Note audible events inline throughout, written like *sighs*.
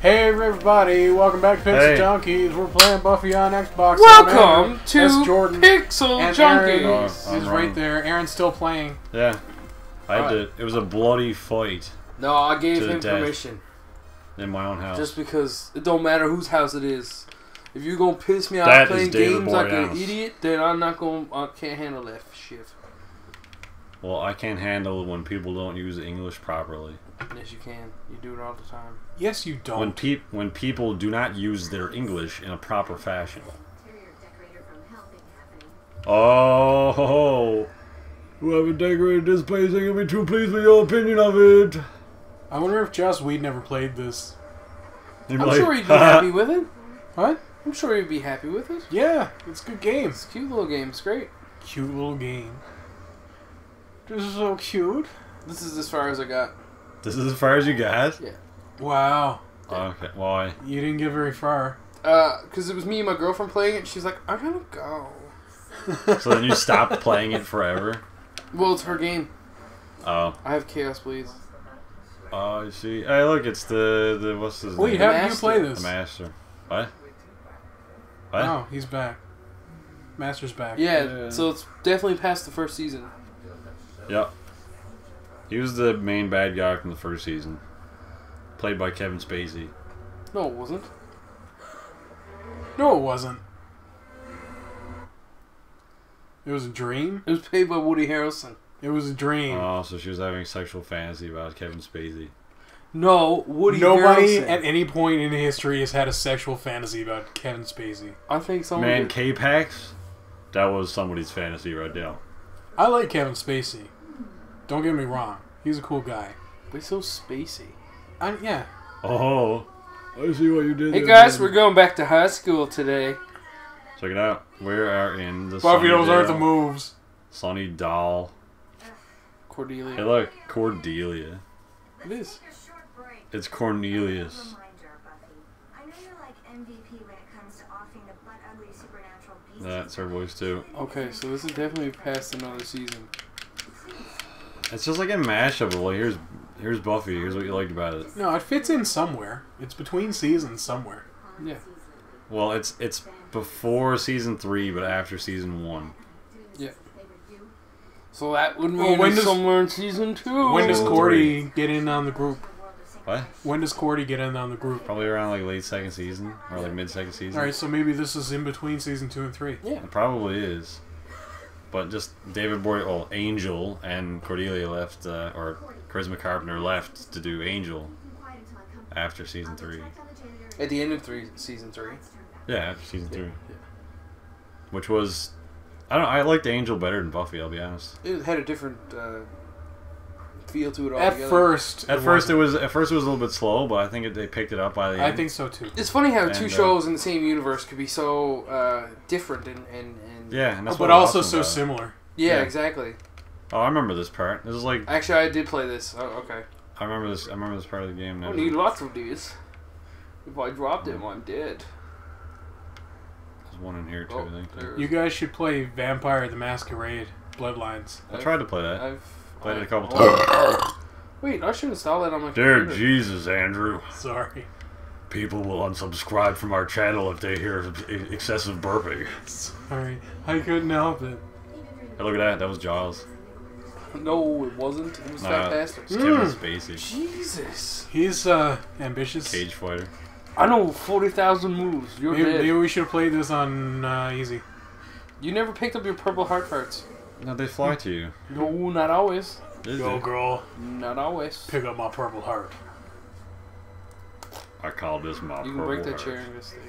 Hey everybody, welcome back to Pixel Hey. Junkies. We're playing Buffy on Xbox. Welcome Andrew. to That's Jordan. Pixel and Junkies. Aaron Oh, is I'm right wrong. there. Aaron's still playing. Yeah, I Alright. did. It was a bloody fight No, I gave him permission. in my own house. Just because it don't matter whose house it is. If you're gonna piss me off That is playing David games like an idiot, then I'm not gonna. I can't handle that shit. well, I can't handle it when people don't use English properly. Yes, you can. You do it all the time. Yes, you don't. When peop when people do not use their English in a proper fashion. interior decorator from Helping Oh, ho, ho. whoever decorated this place ain't gonna be too pleased with your opinion of it. I wonder if Joss Whedon never played this. I'm be sure he'd be happy with it. *laughs* What? I'm sure he'd be happy with it. Yeah, it's a good game. It's a cute little game. It's great. Cute little game. This is so cute. This is as far as I got. This is as far as you got? Yeah. Wow. Okay, why? You didn't get very far. Uh, cause it was me and my girlfriend playing it. She's like, I gotta go. So then you stopped playing it forever? Well, it's her game. Oh, I have Chaos Bleeds. oh, I see. Hey, look, it's the, the what's his Wait, name? how did you Master. play The this? Master. What? What? Oh, he's back. Master's back. Yeah, Yeah. so it's definitely past the first season. Yep. He was the main bad guy from the first season. Played by Kevin Spacey. No, it wasn't. No, it wasn't. It was a dream. It was played by Woody Harrelson. It was a dream. Oh, so she was having a sexual fantasy about Kevin Spacey. No, Woody Nobody Harrelson. at any point in history has had a sexual fantasy about Kevin Spacey. I think someone. Man, did. K-Pax? That was somebody's fantasy right there. I like Kevin Spacey. Don't get me wrong. He's a cool guy. We're so spacey. I, yeah. Oh, I see what you did Hey guys, we're going back to high school today. Check it out. We are in the Buffy, those aren't the moves. Sunnydale. Cordelia. Hey, look, Cordelia. It is. Take a short break. It's Cornelius. Buffy. I know you're like MVP when it comes to offing the butt ugly supernatural beasts. That's her voice too. Okay, so this is definitely past another season. It's just like a mashup of like here's here's Buffy. Here's what you liked about it. No, it fits in somewhere. It's between seasons somewhere. Yeah. Well, it's it's before season three, but after season one. Yeah. So that would Well, mean when does- somewhere in season two. When does Oh. Cordy get in on the group? What? When does Cordy get in on the group? Probably around like late second season or like mid second season. All right, so maybe this is in between season two and three. Yeah. It probably is. But just David Boyd, well, Angel and Cordelia left, uh, or Charisma Carpenter left to do Angel after season three. At the end of three, season three. Yeah, after season three. Yeah. Which was, I don't know, I liked Angel better than Buffy. I'll be honest. It had a different uh, feel to it At altogether. first, At first it was, at first it was a little bit slow, but I think it, they picked it up by the end. I think so too. It's funny how two uh, shows in the same universe could be so uh, different and, and, and Yeah, and that's but what also so about similar. yeah, Yeah. exactly. Oh, I remember this part. This is like Actually, I did play this. Oh, okay. I remember this. I remember this part of the game. Now. I need lots of these. If I dropped him, I'm dead. There's one in here too. Oh, I think. there You guys should play Vampire the Masquerade Bloodlines. I tried to play that. I've Played it a couple oh. Wait, I should install that on my Dear computer. Jesus, Andrew. Sorry. People will unsubscribe from our channel if they hear excessive burping. Sorry. I couldn't help it. Hey, look at that. That was Jaws. *laughs* No, it wasn't. It was Nah. fantastic. It's Kevin Mm. Spacey. Jesus. He's uh ambitious. Cage fighter. I know 40,000 moves. You're Maybe, dead. maybe we should have played this on uh, easy. You never picked up your purple heart parts. No, they fly to you. No, not always. Did Go they? girl, Not always. pick up my purple heart. I call this my You can break that chair in this thing.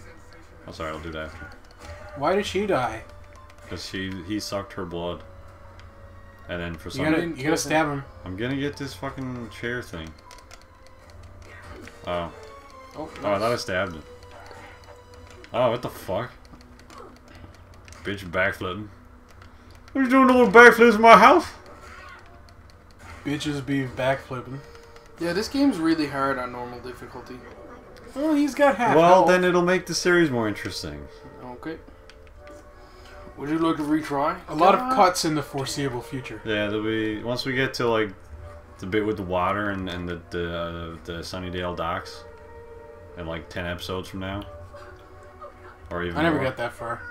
I'm sorry, I'll do that after. Why did she die? Because she he sucked her blood. And then for You some gotta, you kill gotta stab him. I'm gonna get this fucking chair thing. Oh. Oh, Oh, I thought I stabbed him. Oh, what the fuck? Bitch backflipping. What are you doing doing backflips in my house? Bitches be backflipping. Yeah, this game's really hard on normal difficulty. Well, he's got half. well, health. then it'll make the series more interesting. Okay. Would you like to retry? a lot of cuts in the foreseeable future. Yeah, there'll be once we get to like the bit with the water and, and the the, uh, the Sunnydale docks. in like ten episodes from now, or even. I never more. got that far.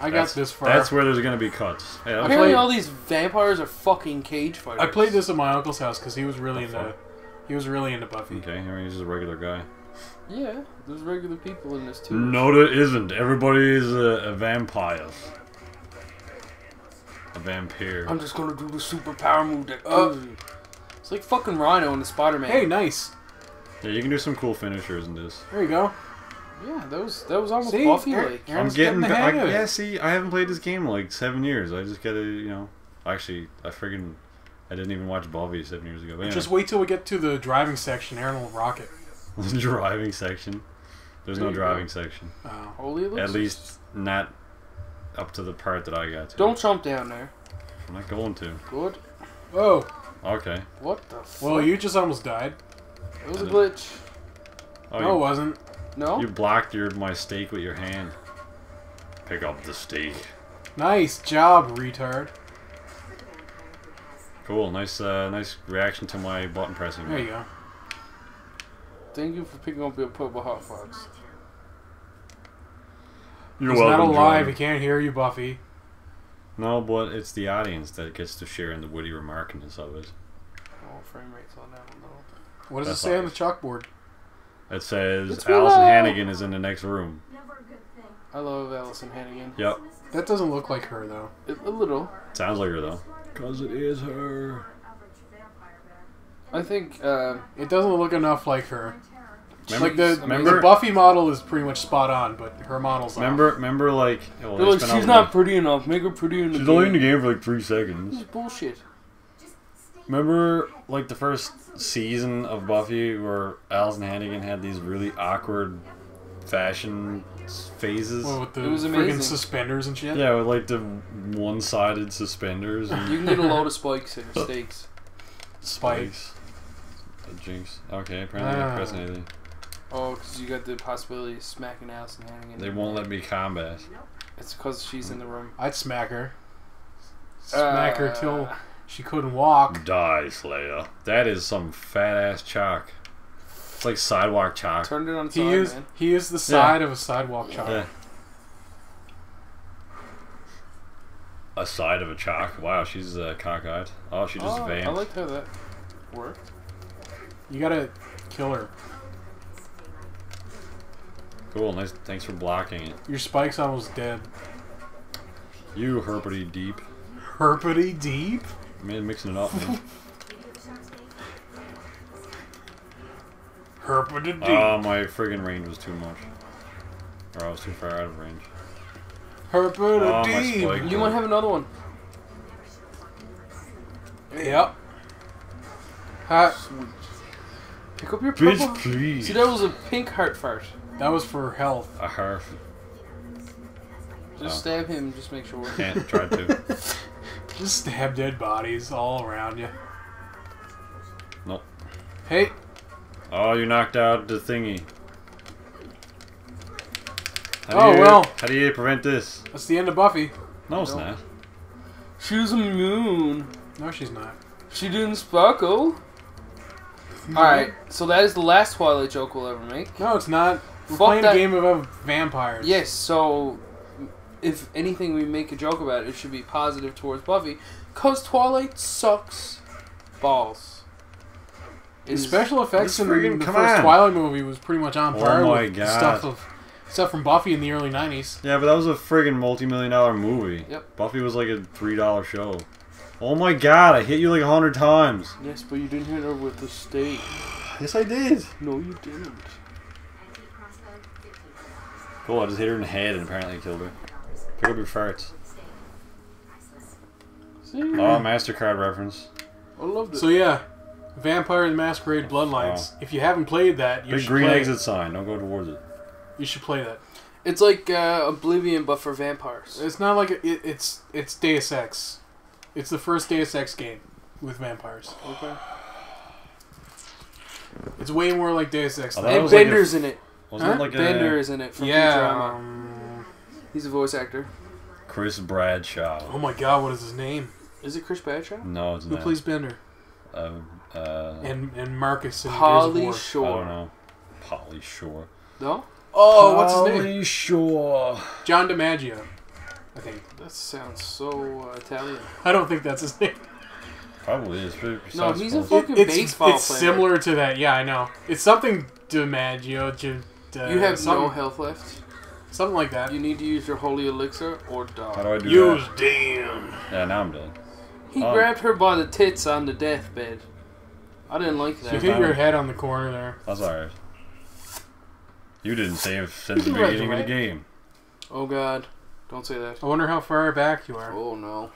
I That's- got this far. That's where there's gonna be cuts. Hey, that Apparently, played- all these vampires are fucking cage fighters. I played this at my uncle's house because he was really The into. fuck? He was really into Buffy. okay, here he's just a regular guy. Yeah, there's regular people in this too. No, there isn't. Everybody is a, a vampire. A vampire. I'm just gonna do the superpower move that Uh, you. It's like fucking Rhino in the Spider-Man. Hey, nice. Yeah, you can do some cool finishers in this. There you go. Yeah, that was that was almost See, Buffy Aaron- like. I'm getting. the hang I, of it. yeah, see, I haven't played this game in like seven years. I just gotta, you know. Actually, I friggin' I didn't even watch Buffy seven years ago. Anyway, Just wait till we get to the driving section. Aaron will rock it. The *laughs* driving section. There's There no driving go. section. Oh. Holy At least not up to the part that I got to. Don't jump down there. I'm not going to. Good. Whoa. Okay. What the fuck? Well, you just almost died. It was a glitch. Oh, no, it wasn't. No? you blocked your my stake with your hand. Pick up the stake. Nice job, retard. Cool. Nice, uh, nice reaction to my button pressing. There you go. Thank you for picking up your purple hot fox. You're He's not alive. John. He can't hear you, Buffy. No, but it's the audience that gets to share in the witty remarkiness of it. Oh, frame rate's on that one though. What does That's it say on the chalkboard? It says It's Alyson Willow. Hannigan is in the next room. Never a good thing. I love Alyson Hannigan. Yep. That doesn't look like her, though. It, a little. Sounds like her though. Cause it is her. Average vampire man. I think. Uh, It doesn't look enough like her. Remember, like the, remember- the Buffy model is pretty much spot on, but her model's off. remember, remember, like, well, like, she's not the- pretty enough. Make her pretty in the She's game. only in the game for like three This seconds. is bullshit. Remember, like the first season of Buffy, where Alyson Hannigan had these really awkward fashion phases. Well, with the It was friggin' amazing. suspenders and shit. Yeah, with like the one-sided suspenders and You can get a load of spikes and *laughs* your stakes. Spikes. A jinx. Okay, apparently I'm Ah. not pressing anything. Oh, because you got the possibility of smacking Alyson Hannigan. They won't let me combat. It's because she's in the room. I'd smack her. Smack her Uh, till she couldn't walk. Die, Slayer. That is some fat ass chalk. It's like sidewalk chalk. Turned it on its He side, is man. he is the side of a sidewalk chalk. Yeah. A side of a chalk. Wow, she's uh, cockeyed. Oh, she just Oh, I vamped. like how that worked. You gotta kill her. Cool. Nice. Thanks for blocking it. Your spike's almost dead. You herpity deep. Herpity deep. Man, mixing it up. Man. *laughs* Herpity deep. oh, my friggin' range was too much. Or I was too far out of range. Herpity Oh, my deep. spike. You might have another one. Yep. Ha, Sweet. Pick up your Bitch, purple. please. See, that was a pink heart fart. that was for health. A heart. Just Oh. stab him. Just make sure. Can't try to. *laughs* Just stab dead bodies all around you. Nope. Hey, Oh, you knocked out the thingy. How Oh, you, well. How do you prevent this? that's the end of Buffy. No, it's not. She's a moon. No, she's not. She didn't sparkle. Mm-hmm. Alright, so that is the last Twilight joke we'll ever make. No, it's not. We're Fuck playing that- a game about vampires. Yes, so if anything we make a joke about, it should be positive towards Buffy. Because Twilight sucks balls. The It is- special effects This in friggin- the come first on. Twilight movie was pretty much on Oh par my with God. stuff of stuff from Buffy in the early '90s. Yeah, but that was a friggin' multi-million dollar movie. Yep. Buffy was like a three dollar show. Oh my god, I hit you like a hundred times. Yes, but you didn't hit her with the stake. Yes, I did. No, you didn't. Cool, I just hit her in the head and apparently killed her. Pick up your farts. See? Oh, MasterCard reference. I loved it. So yeah, Vampire the Masquerade Bloodlines. If you haven't played that, you Big should green play exit it. sign. Don't go towards it. You should play that. it's like uh, Oblivion, but for vampires. It's not like a, it, it's it's Deus Ex. It's the first Deus Ex game with vampires. Okay. It's way more like Deus Ex. Oh, than- And was like a- Bender's in it. Wasn't Huh? it like Bender a is in it from yeah. Futurama. um, He's a voice actor. Chris Bradshaw? oh my God, what is his name? Is it Chris Bradshaw? No, it's Who not. plays Bender Uh, uh, and and Marcus in Gears of Holly War? I Shore. don't know. Pauly Shore. No, Oh, what's his name? Pauly Shore. John DiMaggio. I think. that sounds so uh, Italian. *laughs* I don't think that's his name. Probably is. No, he's a fucking it's baseball it's player. similar to that. Yeah, I know. It's something DiMaggio. J- uh, You have something, no health left. something like that. You need to use your holy elixir or die. How die. do I do Use that? damn. Yeah, now I'm dead. He Oh. grabbed her by the tits on the deathbed. I didn't like that. You that. hit your head on the corner there. That's alright. You didn't save since the You read the beginning of the game. Oh god, don't say that. I wonder how far back you are. Oh no.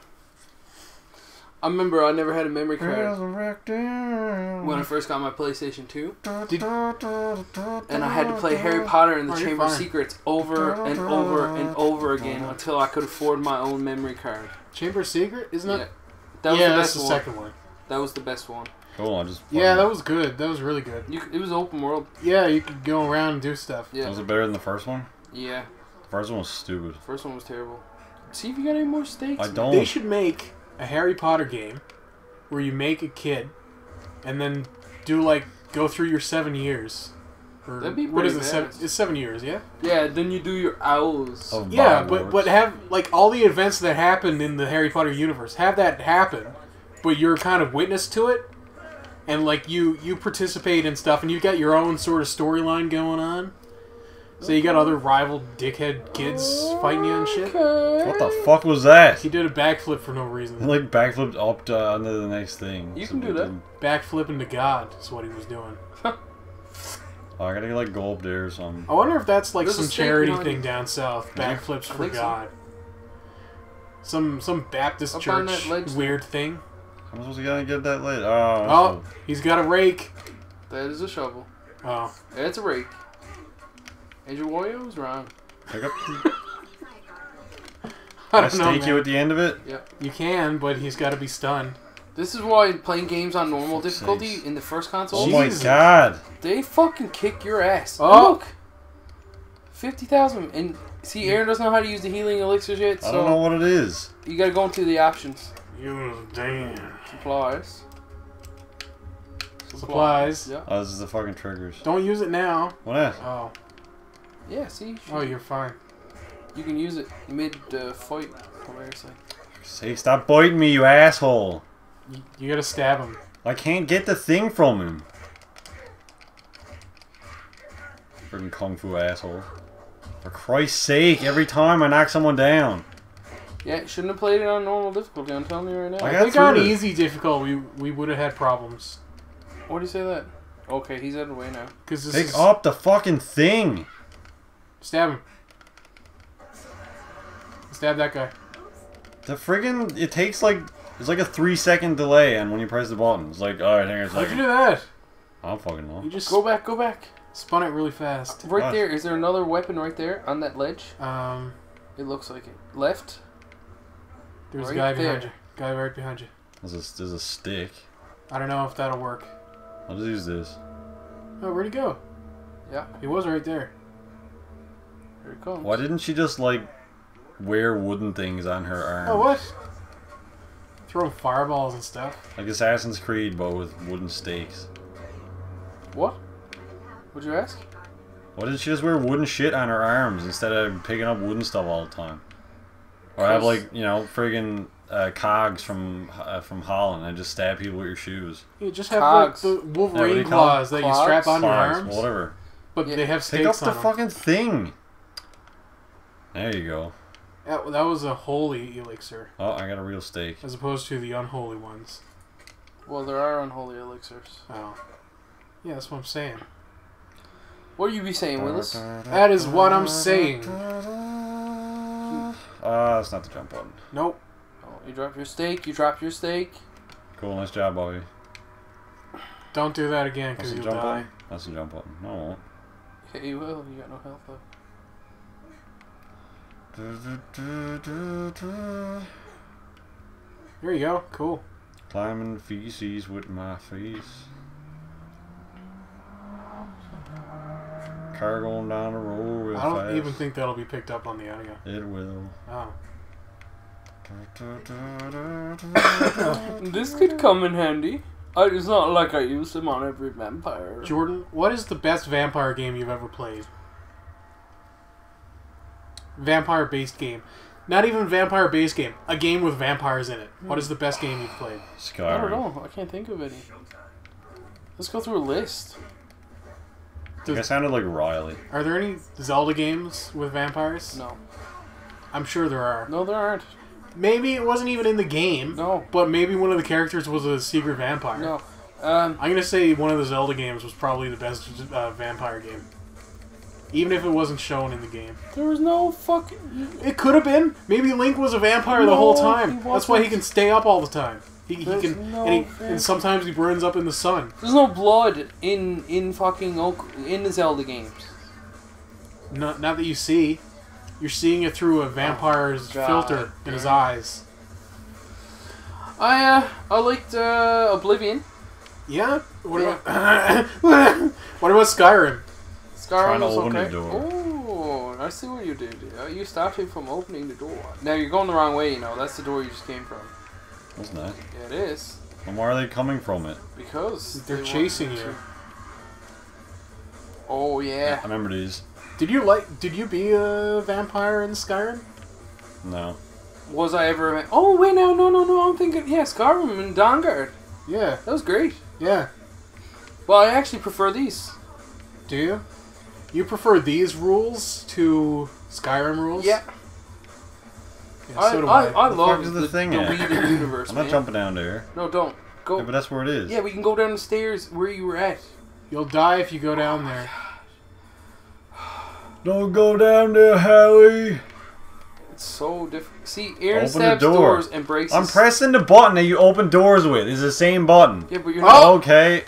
I remember I never had a memory card when I first got my PlayStation 2, and I had to play Harry Potter and the Chamber of. Secrets over and over and over again until I could afford my own memory card. Chamber of Secret, isn't Yeah, it? that was yeah, the that's best the one. second one. That was the best one. Cool, I just. Yeah, that was good. That was really good. You, it was open world. Yeah, you could go around and do stuff. Yeah, Was it better than the first one? yeah. The first one was stupid. First one was terrible. See if you got any more stakes. I don't. They should make a Harry Potter game where you make a kid and then do like go through your seven years. Or That'd be what is it? Seven, badass. it's seven years, yeah. Yeah, then you do your owls. Of Yeah, Hogwarts. but but have like all the events that happened in the Harry Potter universe. Have that happen, but you're kind of witness to it, and like you you participate in stuff, and you've got your own sort of storyline going on. So you got other rival dickhead kids fighting you and shit. What the fuck was that? He did a backflip for no reason. He, like backflipped up to uh, onto the next thing. You So can do that. didn't- Backflip into God is what he was doing. Oh, I gotta get like go up there or something. I wonder if that's like There's some charity behind thing down south. Backflips I for think so. God. Some some Baptist Up church weird thing. How am I supposed to get, get that late? Oh, Oh, he's got a rake. That is a shovel. Oh, It's a rake. Angel Warrior was wrong. pick up. *laughs* I I don't know. stake you at the end of it. Yep, You can, but he's got to be stunned. This is why playing games on normal Fuck's difficulty sakes. in the first console, Oh my Jesus. god! they fucking kick your ass. Oh. Look, fifty thousand. And see, Aaron doesn't know how to use the healing elixirs yet, I don't know what it is. you gotta go into the options. You damn. Supplies. Supplies. Yeah. Oh, this is the fucking triggers. Don't use it now. What is? Oh, Yeah. See. oh, you're fine. You can use it. You made the fight hilariously. Say, stop biting me, you asshole! You, you got to stab him. I can't get the thing from him. Freaking kung fu asshole. For Christ's sake, every time I knock someone down. Yeah, shouldn't have played it on normal difficulty. I'm telling you right now. I I got think on through easy difficult, we we would have had problems. Why do you say that? Okay, he's out of the way now. Cause this Pick is, up the fucking thing! Stab him. Stab that guy. The friggin' it takes like it's like a three second delay and when you press the button. It's like, alright, hang on a How'd you do that? I don't fucking know. You just Go back, go back. spun it really fast. Right What? there. Is there another weapon right there on that ledge? Um, It looks like it. Left? there's Right a guy behind you. Guy right behind you. There's a, there's a stick. I don't know if that'll work. I'll just use this. Oh, where'd he go? Yeah. He was right there. Here it comes. Why didn't she just like wear wooden things on her arm? Oh, what? Throwing fireballs and stuff. Like Assassin's Creed, but with wooden stakes. What? What'd you ask? Why didn't she just wear wooden shit on her arms instead of picking up wooden stuff all the time? Or have like you know friggin' uh, cogs from uh, from Holland and just stab people with your shoes. You just have Cogs. like the Yeah, what do Wolverine you call 'em? claws that you strap on your arms, whatever. but Yeah. they have Pick up stakes the them. fucking thing. There you go. That, that was a holy elixir, Oh, I got a real steak. as opposed to the unholy ones. Well, there are unholy elixirs. Oh, yeah, that's what I'm saying. What do you be saying, Willis? That is what I'm saying. Ah, that's not the jump button. Nope. Oh, you drop your stake. You drop your stake. Cool, nice job, Bobby. Don't do that again, That's because you'll jump die. button. That's the jump button. No, I won't. Yeah, you will. You got no health left. There you go. Cool. Climbing feces with my face. Car going down the road real I don't fast. even think that'll be picked up on the audio. it will. Oh. *coughs* This could come in handy. It's not like I use them on every vampire. Jordan, what is the best vampire game you've ever played? Vampire based game. Not even vampire based game. A game with vampires in it. What is the best game you've played? I don't know. I can't think of any. Let's go through a list. I sounded like Riley. Are there any Zelda games with vampires? No. I'm sure there are. No, there aren't. Maybe it wasn't even in the game, No. but maybe one of the characters was a secret vampire. No. Um, I'm gonna say one of the Zelda games was probably the best uh, vampire game, even if it wasn't shown in the game. there was no fucking. It could have been. Maybe Link was a vampire the whole time. That's why he can stay up all the time. He, he There's can, no and, he, and sometimes he burns up in the sun. There's no blood in in fucking Oak, in the Zelda games. Not, not that you see. You're seeing it through a vampire's Oh, filter in his eyes. I uh I liked uh, Oblivion. Yeah. What about *coughs* what about Skyrim? Skyrim Trying to was open the okay. door. Oh, I see what you did. You stopped him from opening the door. Now you're going the wrong way. You know that's the door you just came from. Wasn't that? Yeah, it is And where are they coming from it? because They're they chasing you. Oh yeah. I remember these. Did you like? Did you be a vampire in Skyrim? No. Was I ever? A... Oh wait, no, no, no, no. I'm thinking yeah, Skyrim and Dawnguard. Yeah. That was great. Yeah. Well, I actually prefer these. Do you? You prefer these rules to Skyrim rules? Yeah, Yeah, I, so do I, I. I The love the, the thing the at? Whedon *coughs* universe, I'm man. not jumping down there. No, don't go. Yeah, but that's where it is. yeah, we can go down the stairs where you were at. You'll die if you go down there. *sighs* Don't go down there, Howie. It's so different. See, Aaron Open the stabs door. doors and breaks. I'm pressing the button that you open doors with. It's the same button. Yeah, but you're Oh! Okay.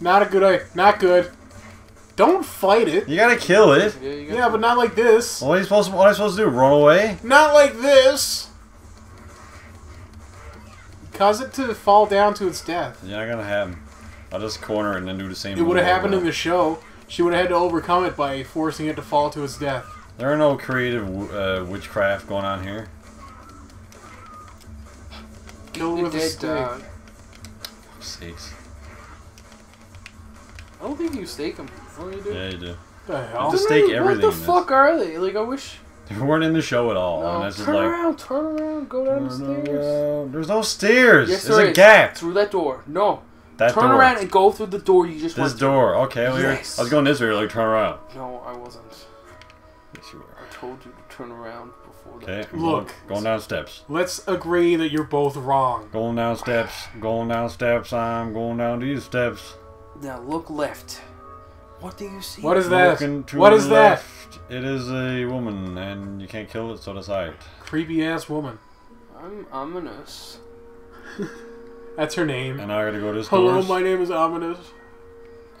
Not a good idea. Not good. Don't fight it. You gotta kill it. Yeah, you Yeah, but not like this. What are you supposed to, what am I supposed to do? Run away? Not like this. Cause it to fall down to its death. You're not gonna happen. I'll just corner it and then do the same It would have happened in the show. She would have had to overcome it by forcing it to fall to its death. There are no creative uh, witchcraft going on here. Kill the with a dead stick. dog. Sakes. I don't think you stake them. What do you do? Yeah, you do. The hell? Just stake What everything the fuck are they? Like, I wish. They weren't in the show at all. No, and that's just turn like. around, turn around, go down the stairs. There's no stairs. Yes, There's there a is. gap. Through that door. No. That turn door. around and go through the door you just This went through. door. Okay, well, Yes. I was going this way. Like, turn around. No, I wasn't. Yes, you were. I told you to turn around before Okay, that. I'm Look. Going, going down steps. Let's agree that you're both wrong. Going down steps. Going down steps. I'm going down these steps. Now look left. What do you see? What is that? What is to What the is that? It is a woman, and you can't kill it, so decide. Creepy ass woman. I'm ominous. *laughs* That's her name. And I gotta go this Hello, doors. my name is Ominous.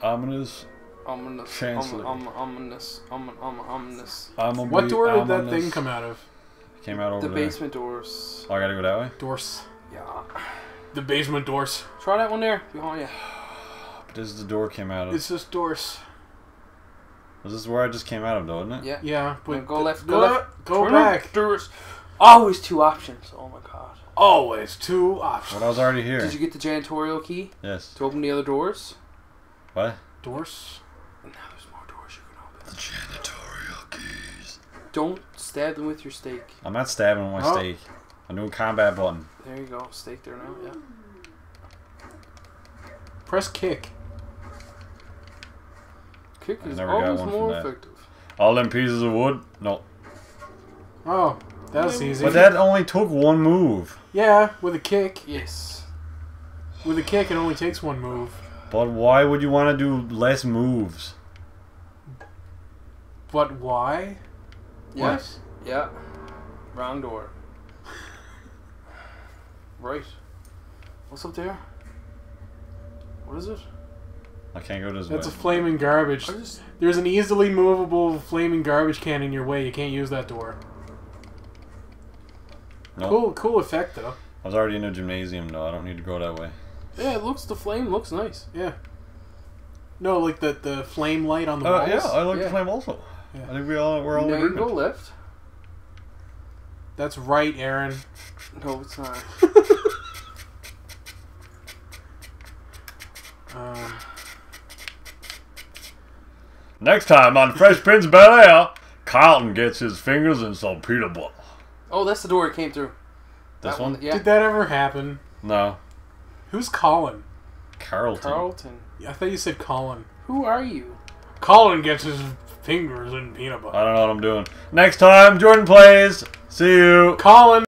Ominous. Ominous. Chancellor. Om- om- ominous. Om- om- ominous. I'm a What be door did that thing come out of? It came out over The there. basement doors. Oh, I gotta go that way? Doors. Yeah. The basement doors. Try that one there. Behind you. But this is the door came out of. It's just doors. This is where I just came out of, though, isn't it? Yeah. Yeah, but go left, Go, go left. Go Turn back. up Doors. Always two options. Oh my god. Always two options. But I was already here. Did you get the janitorial key Yes. to open the other doors? What? Doors. Now there's more doors you can open. The janitorial keys. Don't stab them with your stake. I'm not stabbing with my Oh. stake. I'm doing combat button. There you go. Stake there now. Yeah. Press kick. Kick is never got always one more effective. All them pieces of wood? No. Oh, that's easy. But that only took one move. Yeah, with a kick. Yes. With a kick, it only takes one move. But why would you want to do less moves? But why? Yes. Yeah. Wrong door. Right. What's up there? What is it? I can't go to this way. That's a flaming garbage. Just There's an easily movable flaming garbage can in your way. You can't use that door. Nope. Cool, cool effect though. I was already in a gymnasium, though. I don't need to go that way. yeah. It looks the flame looks nice. Yeah. No, like the the flame light on the Uh, walls. yeah, I like Yeah. the flame also. Yeah. I think we all we're all in now you go left. That's right, Aaron. No, it's not. Um, *laughs* Next time on Fresh Prince of Bel Air, Carlton gets his fingers in some peanut butter. Oh, that's the door it came through. This That one? Yeah. Did that ever happen? No. Who's Colin? Carlton. Carlton. I thought you said Colin. Who are you? Colin gets his fingers in peanut butter. I don't know what I'm doing. Next time, Jordan plays. See you. Colin.